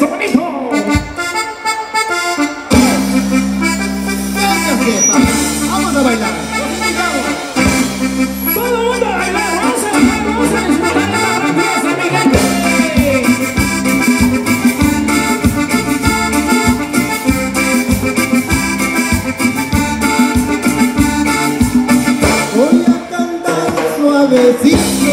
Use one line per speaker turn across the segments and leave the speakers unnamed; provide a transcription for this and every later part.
Eso, bonito.
Vamos a bailar.
Todo el mundo a bailar. Vamos a bailar, vamos a disfrutar esta gran fiesta, mi gente.
Voy a cantar suavecito. Suavecito,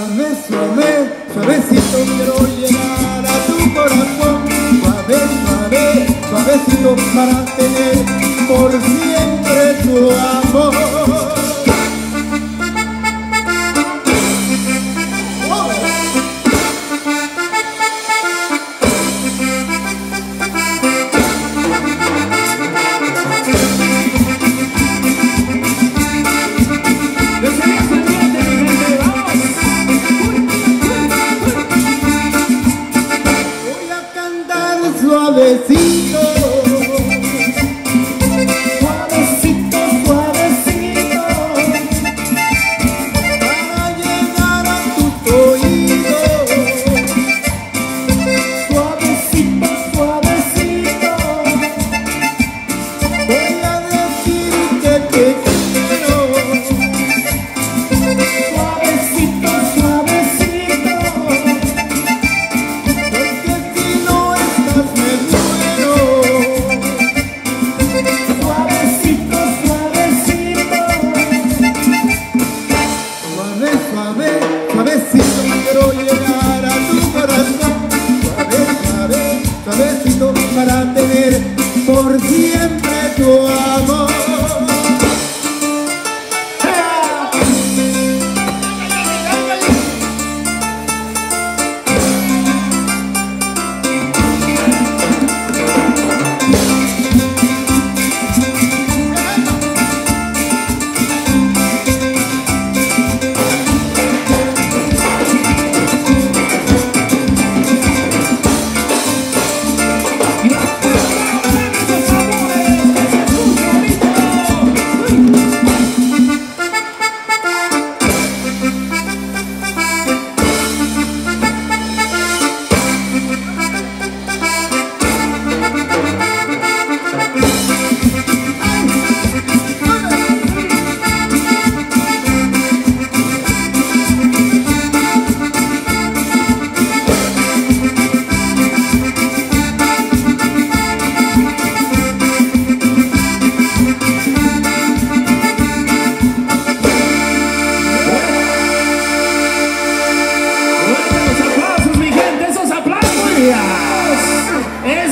Suave, suave, suavecito quiero llegar a tu corazón. Suave, suave, suavecito para tener por siempre tu amor Suavecito,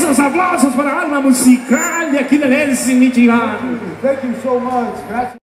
Esos aplausos para Alma Musical de Lansing, Michigan.
Thank you so much.